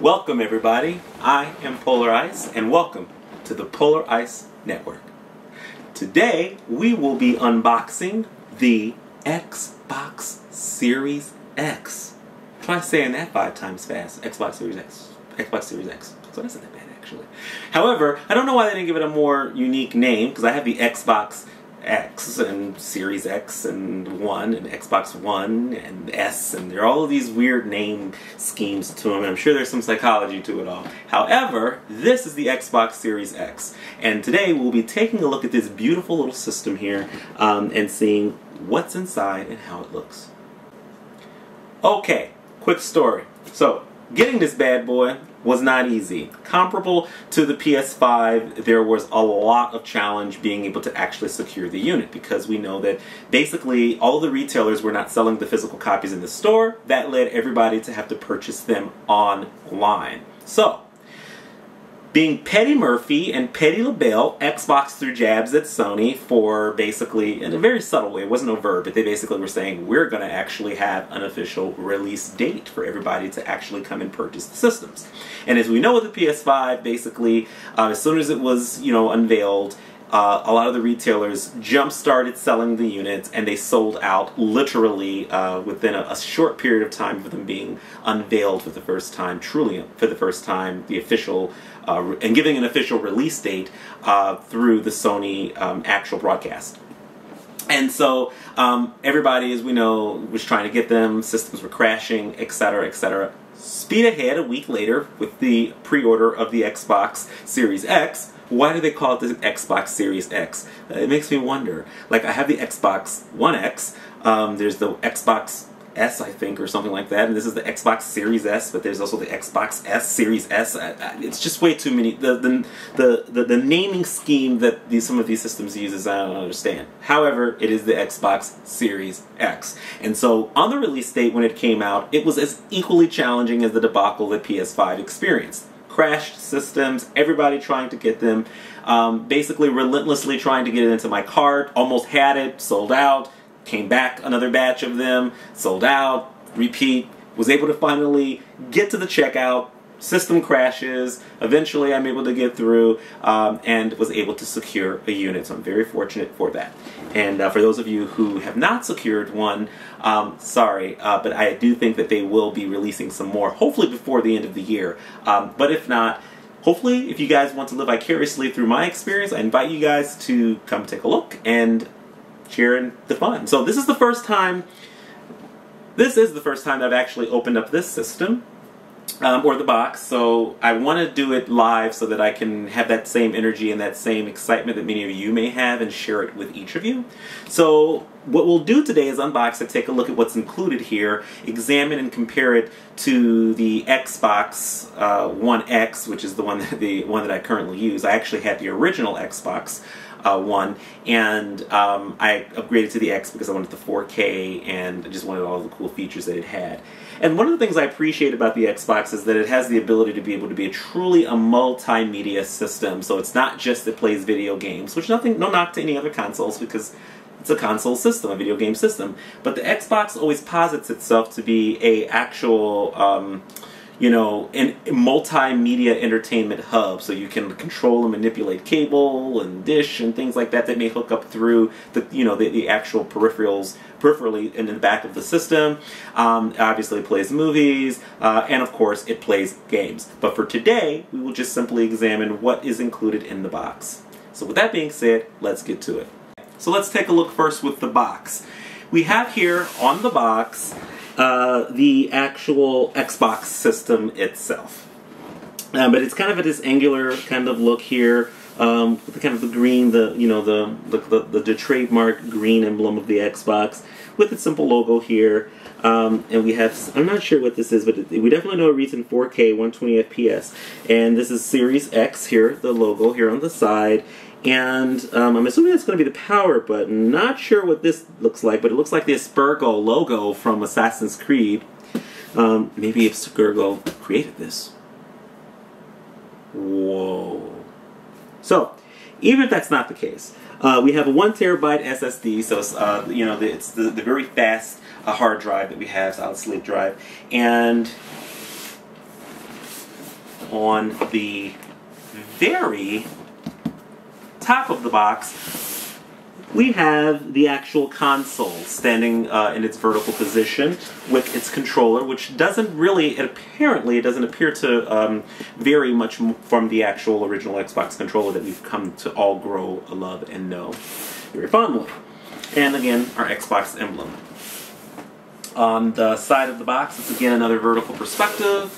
Welcome, everybody. I am Polar Ice, and welcome to the Polar Ice Network. Today, we will be unboxing the Xbox Series X. Try saying that five times fast. Xbox Series X. Xbox Series X. So that's not that bad, actually. However, I don't know why they didn't give it a more unique name, because I have the Xbox X and Series X and One and Xbox One and S and there are all of these weird name schemes to them. And I'm sure there's some psychology to it all. However, this is the Xbox Series X, and today we'll be taking a look at this beautiful little system here um, and seeing what's inside and how it looks. Okay, quick story. So, getting this bad boy was not easy. Comparable to the PS5, there was a lot of challenge being able to actually secure the unit because we know that basically all the retailers were not selling the physical copies in the store. That led everybody to have to purchase them online. So, being Petty Murphy and Petty LaBelle, Xbox threw jabs at Sony for basically, in a very subtle way, it wasn't overt, but they basically were saying, we're going to actually have an official release date for everybody to actually come and purchase the systems. And as we know with the PS5, basically, uh, as soon as it was, you know, unveiled, uh, a lot of the retailers jump started selling the units and they sold out literally uh, within a, a, short period of time of them being unveiled for the first time, truly for the first time, the official, uh, and giving an official release date uh, through the Sony um, actual broadcast. And so um, everybody, as we know, was trying to get them, systems were crashing, etc., etc. Speed ahead a week later with the pre order of the Xbox Series X why do they call it the Xbox Series X? It makes me wonder. Like, I have the Xbox One X, um, there's the Xbox S, I think, or something like that, and this is the Xbox Series S, but there's also the Xbox S, Series S. It's just way too many. The, the, the, the, the naming scheme that these, some of these systems uses, I don't understand. However, it is the Xbox Series X. And so, on the release date when it came out, it was as equally challenging as the debacle that PS5 experienced crashed systems, everybody trying to get them, um, basically relentlessly trying to get it into my cart, almost had it, sold out, came back another batch of them, sold out, repeat, was able to finally get to the checkout, system crashes. Eventually, I'm able to get through um, and was able to secure a unit. So I'm very fortunate for that. And uh, for those of you who have not secured one, um, sorry, uh, but I do think that they will be releasing some more, hopefully before the end of the year. Um, but if not, hopefully, if you guys want to live vicariously through my experience, I invite you guys to come take a look and share in the fun. So this is the first time. This is the first time I've actually opened up this system um, or the box. So I want to do it live so that I can have that same energy and that same excitement that many of you may have and share it with each of you. So what we'll do today is unbox it, take a look at what's included here, examine and compare it to the Xbox uh, One X, which is the one that, the one that I currently use. I actually had the original Xbox uh, One, and um, I upgraded to the X because I wanted the 4K and I just wanted all the cool features that it had. And one of the things I appreciate about the Xbox is that it has the ability to be able to be a truly a multimedia system. So it's not just that plays video games, which nothing, no knock to any other consoles because it's a console system, a video game system. But the Xbox always posits itself to be a actual. Um, you know, an multimedia entertainment hub, so you can control and manipulate cable and dish and things like that that may hook up through the, you know, the, the actual peripherals, peripherally in the back of the system. Um, obviously, plays movies, uh, and of course, it plays games. But for today, we will just simply examine what is included in the box. So with that being said, let's get to it. So let's take a look first with the box. We have here on the box uh, the actual Xbox system itself. Uh, but it's kind of a this angular kind of look here, um, with the kind of the green, the you know the the, the, the trademark green emblem of the Xbox, with its simple logo here. Um, and we have, I'm not sure what this is, but we definitely know it reads in 4K, 120 FPS. And this is Series X here, the logo here on the side. And um, I'm assuming that's going to be the power button. Not sure what this looks like, but it looks like the Abstergo logo from Assassin's Creed. Um, maybe Abstergo created this. Whoa. So, even if that's not the case, uh, we have a one terabyte SSD, so it's, uh, you know it's the, the very fast uh, hard drive that we have, solid state drive, and on the very top of the box, we have the actual console standing uh, in its vertical position with its controller, which doesn't really, it apparently, it doesn't appear to um, vary much from the actual original Xbox controller that we've come to all grow, a love, and know very fondly. And again, our Xbox emblem. On the side of the box, it's again another vertical perspective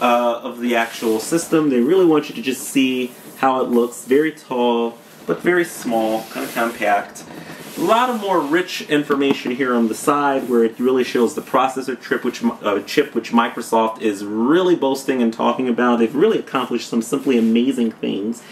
uh, of the actual system. They really want you to just see how it looks. Very tall, but very small, kind of compact. A lot of more rich information here on the side where it really shows the processor chip which, uh, chip which Microsoft is really boasting and talking about. They've really accomplished some simply amazing things.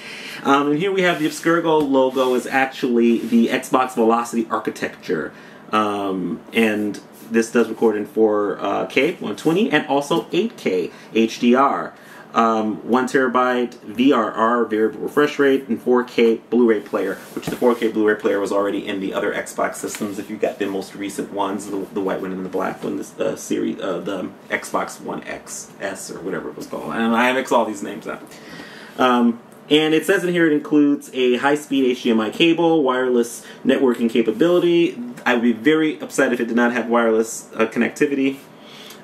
Um, and here we have the Abstergo logo is actually the Xbox Velocity architecture. Um, and this does record in 4K, uh, 120, and also 8K HDR um, 1 terabyte VRR variable refresh rate and 4K Blu-ray player, which the 4K Blu-ray player was already in the other Xbox systems. If you got the most recent ones, the, the white one and the black one, the uh, series, uh, the Xbox One X S or whatever it was called. And I mix all these names up. Um, and it says in here it includes a high-speed HDMI cable, wireless networking capability. I would be very upset if it did not have wireless uh, connectivity.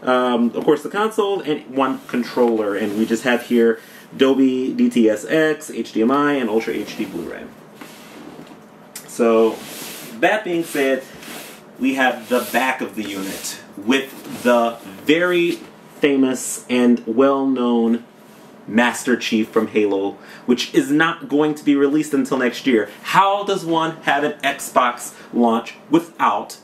Um, of course, the console and one controller, and we just have here Dolby DTS:X, HDMI, and Ultra HD Blu-ray. So, that being said, we have the back of the unit with the very famous and well-known Master Chief from Halo, which is not going to be released until next year. How does one have an Xbox launch without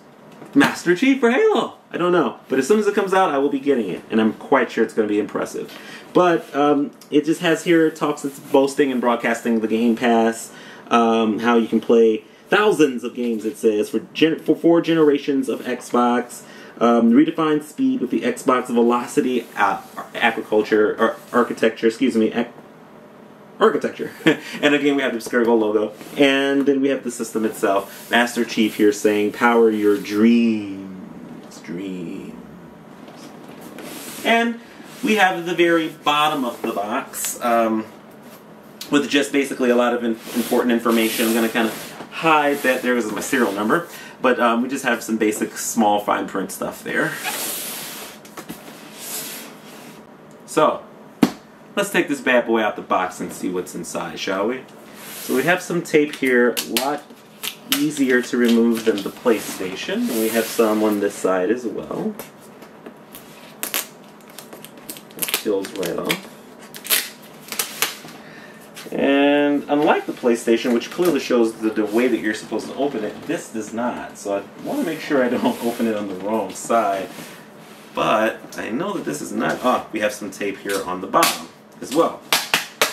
Master Chief for Halo? I don't know. But as soon as it comes out, I will be getting it. And I'm quite sure it's going to be impressive. But um, it just has here, talks, it's boasting and broadcasting the Game Pass, um, how you can play thousands of games, it says, for, gen- for four generations of Xbox. Um, redefined speed with the Xbox Velocity uh, agriculture or architecture, excuse me, architecture. and again, we have the Skirgle logo, and then we have the system itself. Master Chief here saying, "Power your dreams." dreams. And we have the very bottom of the box um, with just basically a lot of in important information. I'm going to kind of hide that there is my serial number, but um, we just have some basic small fine print stuff there. So, let's take this bad boy out the box and see what's inside, shall we? So we have some tape here, a lot easier to remove than the PlayStation. And we have some on this side as well. It peels right off. And unlike the PlayStation, which clearly shows the, the, way that you're supposed to open it, this does not. So I want to make sure I don't open it on the wrong side. But I know that this is not. Oh, we have some tape here on the bottom as well.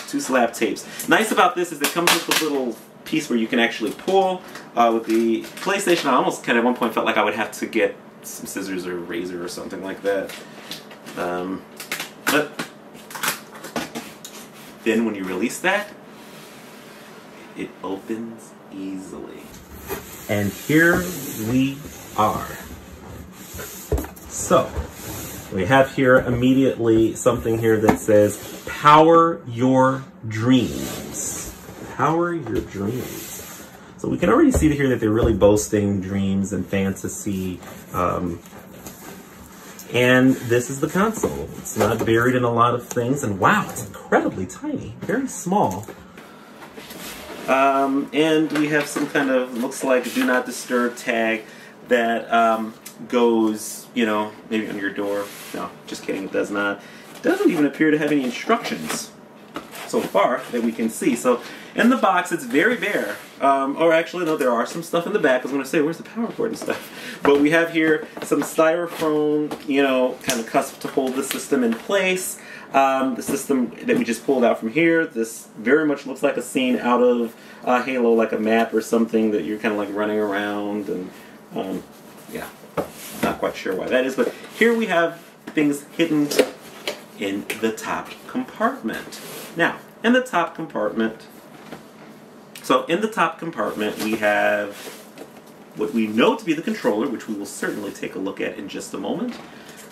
Two slab tapes. Nice about this is it comes with a little piece where you can actually pull. Uh, with the PlayStation, I almost kind of at one point felt like I would have to get some scissors or razor or something like that. Um, but then when you release that, it opens easily. And here we are. So, we have here immediately something here that says, Power Your Dreams power your dreams. So we can already see here that they're really boasting dreams and fantasy. Um, and this is the console. It's not buried in a lot of things. And wow, it's incredibly tiny, very small. Um, and we have some kind of, looks like do not disturb tag that um, goes, you know, maybe under your door. No, just kidding, it does not. It doesn't even appear to have any instructions so far that we can see. So in the box, it's very bare. Um, or actually, no, there are some stuff in the back. I was going to say, where's the power cord and stuff? But we have here some styrofoam, you know, kind of cusp to hold the system in place. Um, the system that we just pulled out from here, this very much looks like a scene out of uh, Halo, like a map or something that you're kind of like running around and, um, yeah, not quite sure why that is. But here we have things hidden in the top compartment. Now, in the top compartment, so in the top compartment we have what we know to be the controller, which we will certainly take a look at in just a moment.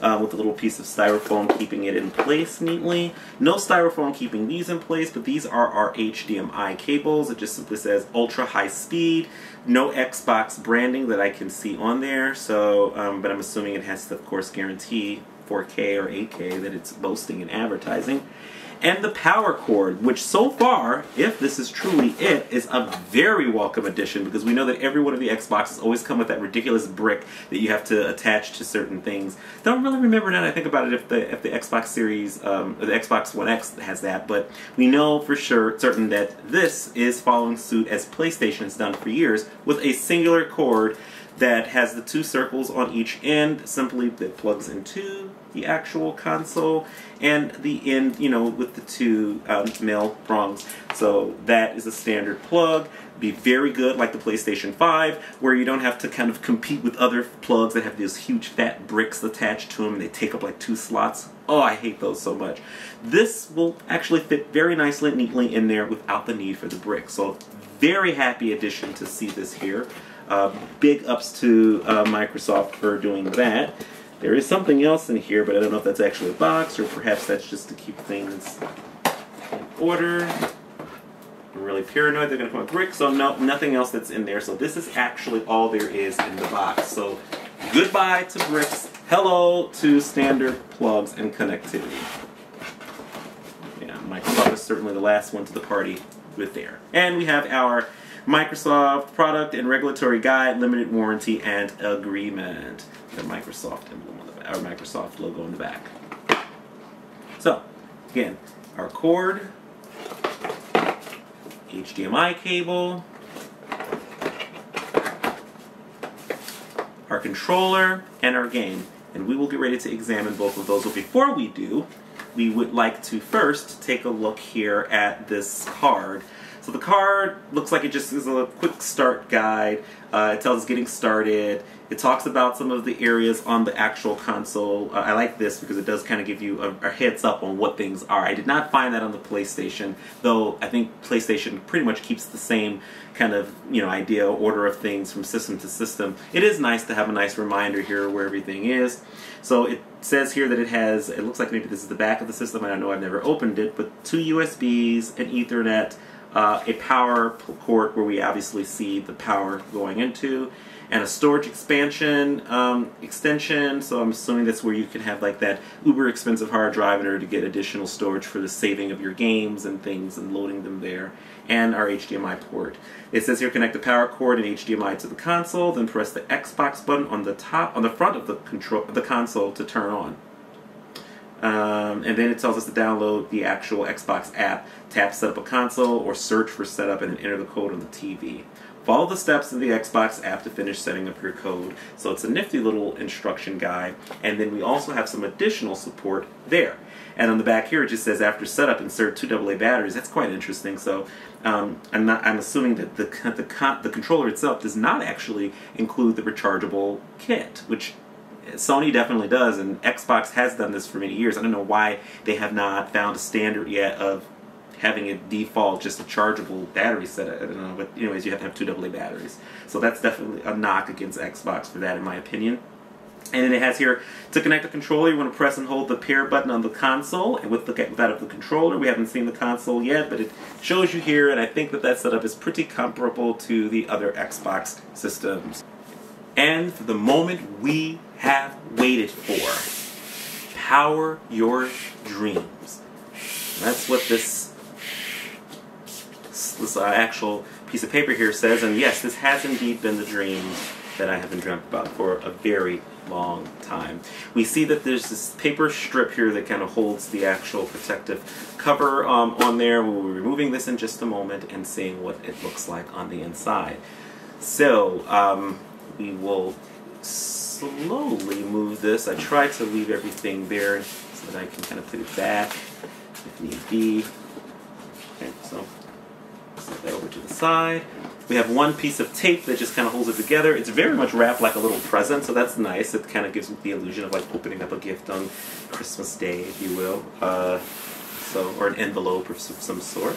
Uh, with a little piece of styrofoam keeping it in place neatly. No styrofoam keeping these in place, but these are our HDMI cables. It just simply says ultra high speed. No Xbox branding that I can see on there, so um, but I'm assuming it has to, of course, guarantee 4K or 8K that it's boasting and advertising and the power cord, which so far, if this is truly it, is a very welcome addition because we know that every one of the Xboxes always come with that ridiculous brick that you have to attach to certain things. Don't really remember now that I think about it if the if the Xbox Series, um, the Xbox One X has that, but we know for sure, certain that this is following suit as PlayStation has done for years with a singular cord that has the two circles on each end, simply that plugs into the actual console, and the end, you know, with the two um, male prongs. So that is a standard plug. Be very good like the PlayStation 5, where you don't have to kind of compete with other plugs that have these huge fat bricks attached to them. They take up like two slots. Oh, I hate those so much. This will actually fit very nicely and neatly in there without the need for the brick. So very happy addition to see this here. Uh, big ups to uh, Microsoft for doing that. There is something else in here, but I don't know if that's actually a box or perhaps that's just to keep things in order. I'm really paranoid they're going to come with bricks, so no, nothing else that's in there. So this is actually all there is in the box. So goodbye to bricks. Hello to standard plugs and connectivity. Yeah, Microsoft is certainly the last one to the party with there. And we have our Microsoft Product and Regulatory Guide, Limited Warranty and Agreement. The Microsoft emblem on the back, our Microsoft logo on the back. So, again, our cord, HDMI cable, our controller, and our game. And we will get ready to examine both of those. But before we do, we would like to first take a look here at this card so the card looks like it just is a quick start guide. Uh, it tells us getting started. It talks about some of the areas on the actual console. Uh, I like this because it does kind of give you a, a, heads up on what things are. I did not find that on the PlayStation, though I think PlayStation pretty much keeps the same kind of you know idea order of things from system to system. It is nice to have a nice reminder here where everything is. So it says here that it has, it looks like maybe this is the back of the system. I don't know, I've never opened it, but two USBs, an Ethernet, uh, a power port where we obviously see the power going into, and a storage expansion um, extension. So I'm assuming that's where you can have like that uber expensive hard drive in order to get additional storage for the saving of your games and things and loading them there. And our HDMI port. It says here connect the power cord and HDMI to the console, then press the Xbox button on the top on the front of the control the console to turn on. Um, and then it tells us to download the actual Xbox app, tap set up a console, or search for setup and then enter the code on the TV. Follow the steps in the Xbox app to finish setting up your code. So it's a nifty little instruction guide. And then we also have some additional support there. And on the back here, it just says after setup, insert two AA batteries. That's quite interesting. So um, I'm not. I'm assuming that the the, the controller itself does not actually include the rechargeable kit, which Sony definitely does, and Xbox has done this for many years. I don't know why they have not found a standard yet of having a default just a chargeable battery set. I don't know, but anyways, you have to have two AA batteries. So that's definitely a knock against Xbox for that, in my opinion. And then it has here to connect the controller, you want to press and hold the pair button on the console. And with, the, with that of the controller, we haven't seen the console yet, but it shows you here. And I think that that setup is pretty comparable to the other Xbox systems. And for the moment we have waited for. Power your dreams. That's what this, this uh, actual piece of paper here says. And yes, this has indeed been the dream that I have been dreamt about for a very long time. We see that there's this paper strip here that kind of holds the actual protective cover um, on there. We'll be removing this in just a moment and seeing what it looks like on the inside. So, um, we will slowly move this. I try to leave everything there so that I can kind of put it back if need be. Okay, so set that over to the side. We have one piece of tape that just kind of holds it together. It's very much wrapped like a little present, so that's nice. It kind of gives the illusion of like opening up a gift on Christmas Day, if you will. Uh, so, or an envelope of some sort.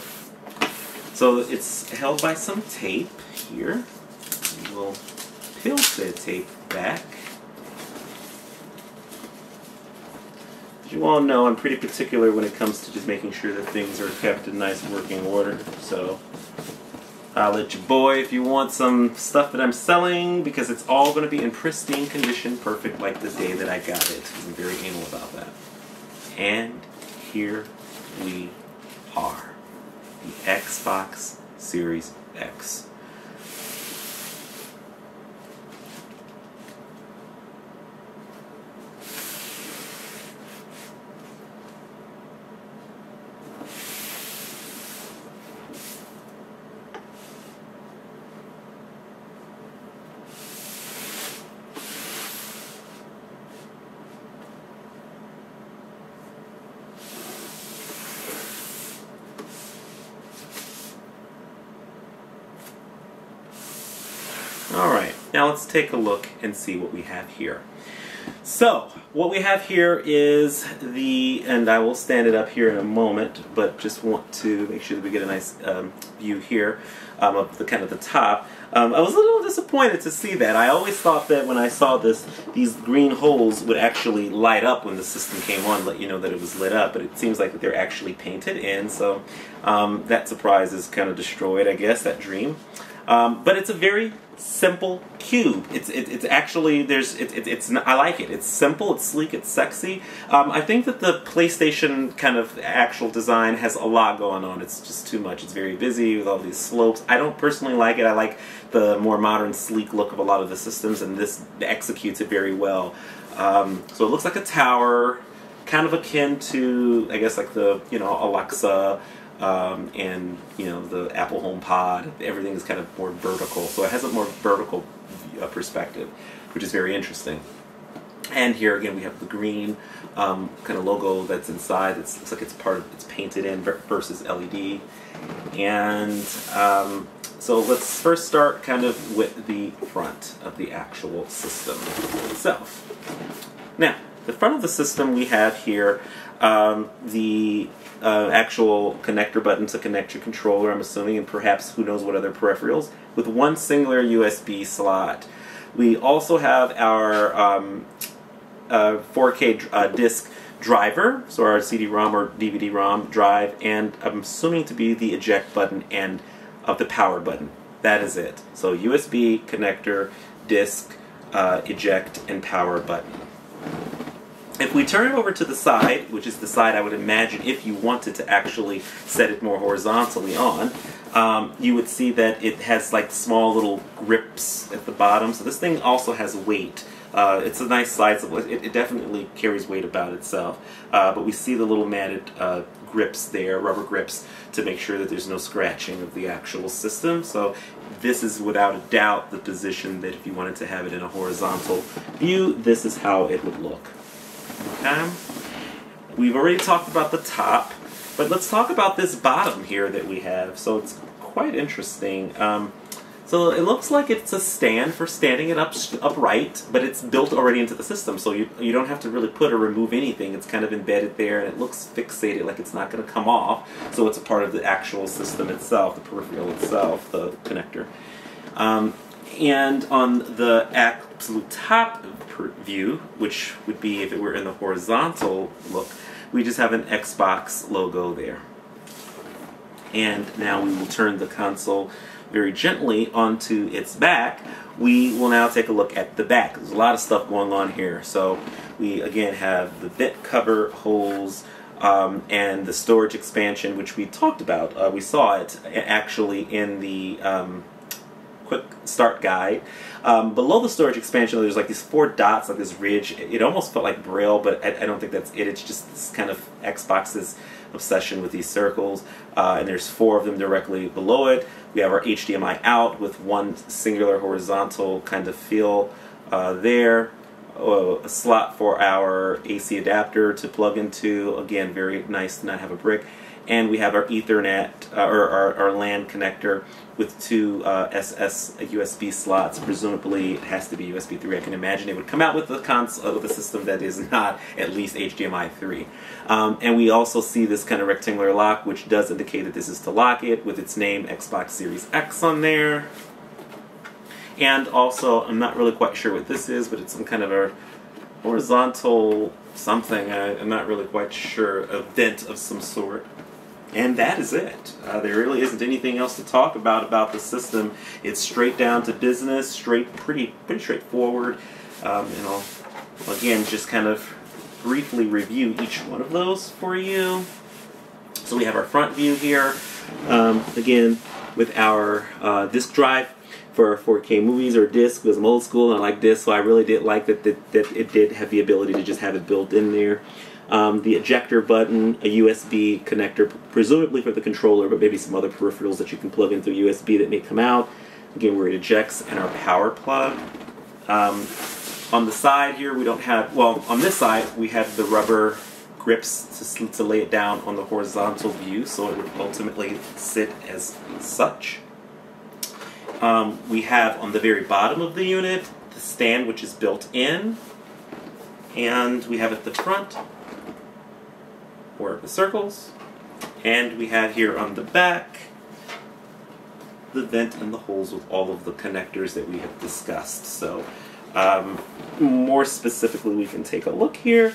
So it's held by some tape here. We'll the tape back as you all know, I'm pretty particular when it comes to just making sure that things are kept in nice working order. So I'll let you boy if you want some stuff that I'm selling because it's all going to be in pristine condition, perfect like the day that I got it. I'm very anal about that. And here we are. The Xbox Series X. Alright, now let's take a look and see what we have here. So, what we have here is the, and I will stand it up here in a moment, but just want to make sure that we get a nice um, view here um, of the kind of the top. Um, I was a little disappointed to see that. I always thought that when I saw this, these green holes would actually light up when the system came on, let you know that it was lit up, but it seems like that they're actually painted in, so um, that surprise is kind of destroyed, I guess, that dream. Um, but it's a very simple cube. It's it, it's actually there's it, it, it's I like it. It's simple. It's sleek. It's sexy. Um, I think that the PlayStation kind of actual design has a lot going on. It's just too much. It's very busy with all these slopes. I don't personally like it. I like the more modern, sleek look of a lot of the systems, and this executes it very well. Um, so it looks like a tower, kind of akin to I guess like the you know Alexa um, and you know the Apple Home Pod. Everything is kind of more vertical, so it has a more vertical uh, perspective, which is very interesting. And here again, we have the green um, kind of logo that's inside. It looks like it's part of it's painted in versus LED. And um, so let's first start kind of with the front of the actual system itself. Now, the front of the system we have here um, the uh, actual connector button to connect your controller, I'm assuming, and perhaps who knows what other peripherals, with one singular USB slot. We also have our um, uh, 4K uh, disc driver, so our CD-ROM or DVD-ROM drive, and I'm assuming to be the eject button and of the power button. That is it. So USB, connector, disc, uh, eject, and power button. If we turn it over to the side, which is the side I would imagine if you wanted to actually set it more horizontally on, um, you would see that it has like small little grips at the bottom. So this thing also has weight. Uh, it's a nice size. It, it, definitely carries weight about itself. Uh, but we see the little matted uh, grips there, rubber grips, to make sure that there's no scratching of the actual system. So this is without a doubt the position that if you wanted to have it in a horizontal view, this is how it would look. Okay? We've already talked about the top, but let's talk about this bottom here that we have. So it's quite interesting. Um, so it looks like it's a stand for standing it up upright, but it's built already into the system, so you you don't have to really put or remove anything. It's kind of embedded there, and it looks fixated, like it's not going to come off. So it's a part of the actual system itself, the peripheral itself, the connector. Um, and on the absolute top view, which would be if it were in the horizontal look, we just have an Xbox logo there. And now we will turn the console very gently onto its back. We will now take a look at the back. There's a lot of stuff going on here. So we again have the bit cover holes, um, and the storage expansion, which we talked about. Uh, we saw it actually in the um, quick start guide. Um, below the storage expansion, there's like these four dots, like this ridge. It almost felt like Braille, but I, I don't think that's it. It's just this kind of Xbox's obsession with these circles. Uh, and there's four of them directly below it. We have our HDMI out with one singular horizontal kind of feel uh, there. Uh, a slot for our AC adapter to plug into. Again, very nice to not have a brick and we have our Ethernet uh, or our, our, LAN connector with two uh, SS USB slots. Presumably, it has to be USB 3. I can imagine it would come out with a console uh, with a system that is not at least HDMI 3. Um, and we also see this kind of rectangular lock, which does indicate that this is to lock it with its name Xbox Series X on there. And also, I'm not really quite sure what this is, but it's some kind of a horizontal something. I, I'm not really quite sure. A vent of some sort. And that is it. Uh, there really isn't anything else to talk about about the system. It's straight down to business, straight, pretty, pretty straightforward. Um, and I'll again just kind of briefly review each one of those for you. So we have our front view here. Um, again, with our uh, disk drive for 4K movies or disc because I'm old school and I like disc, so I really did like that, that, that it did have the ability to just have it built in there. Um, the ejector button, a USB connector, presumably for the controller, but maybe some other peripherals that you can plug in through USB that may come out. Again, where it ejects, and our power plug. Um, on the side here, we don't have, well, on this side, we have the rubber grips to, to lay it down on the horizontal view, so it would ultimately sit as such. Um, we have on the very bottom of the unit the stand which is built in, and we have at the front where the circles, and we have here on the back the vent and the holes with all of the connectors that we have discussed. So um, more specifically, we can take a look here.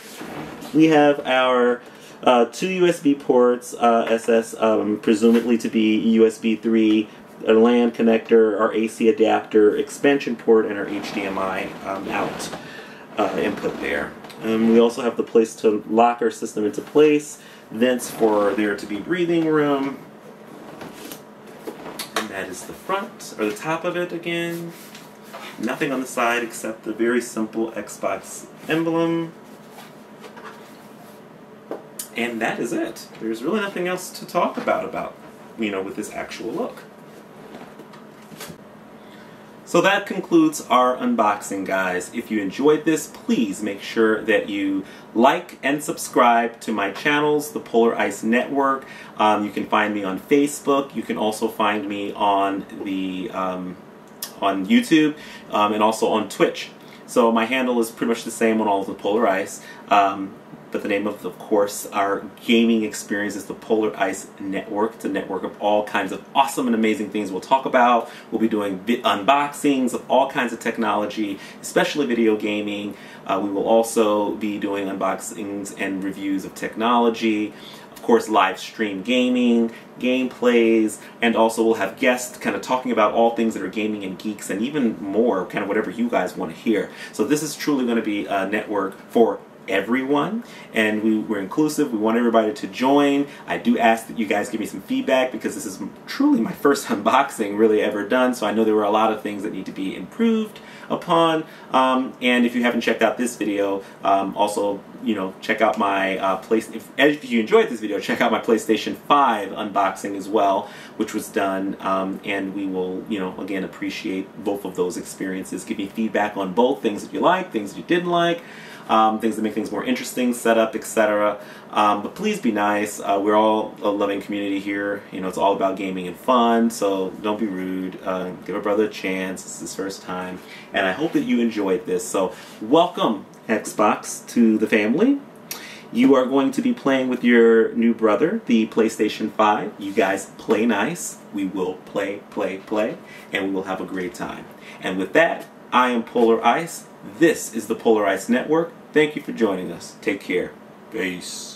We have our uh, two USB ports, uh, SS, um, presumably to be USB 3, a LAN connector, our AC adapter, expansion port, and our HDMI um, out uh, input there. Um, we also have the place to lock our system into place, vents for there to be breathing room, and that is the front, or the top of it again. Nothing on the side except the very simple Xbox emblem. And that is it. There's really nothing else to talk about about, you know, with this actual look. So that concludes our unboxing, guys. If you enjoyed this, please make sure that you like and subscribe to my channels, the Polar Ice Network. Um, you can find me on Facebook. You can also find me on the um, on YouTube um, and also on Twitch. So my handle is pretty much the same on all of the Polar Ice. Um, but the name of, of course, our gaming experience is the Polar Ice Network. It's a network of all kinds of awesome and amazing things we'll talk about. We'll be doing unboxings of all kinds of technology, especially video gaming. Uh, we will also be doing unboxings and reviews of technology. Of course, live stream gaming, gameplays, and also we'll have guests kind of talking about all things that are gaming and geeks and even more, kind of whatever you guys want to hear. So this is truly going to be a network for everyone and we, we're inclusive. We want everybody to join. I do ask that you guys give me some feedback because this is truly my first unboxing really ever done. So I know there were a lot of things that need to be improved upon. Um, and if you haven't checked out this video, um, also you know check out my uh, place. If, if, you enjoyed this video, check out my PlayStation 5 unboxing as well, which was done. Um, and we will you know again appreciate both of those experiences. Give me feedback on both things that you like, things that you didn't like um, things that make things more interesting, setup, etc. Um, but please be nice. Uh, we're all a loving community here. You know, it's all about gaming and fun, so don't be rude. Uh, give a brother a chance. It's his first time. And I hope that you enjoyed this. So, welcome, Xbox, to the family. You are going to be playing with your new brother, the PlayStation 5. You guys play nice. We will play, play, play, and we will have a great time. And with that, I am Polar Ice. This is the Polar Ice Network. Thank you for joining us. Take care. Peace.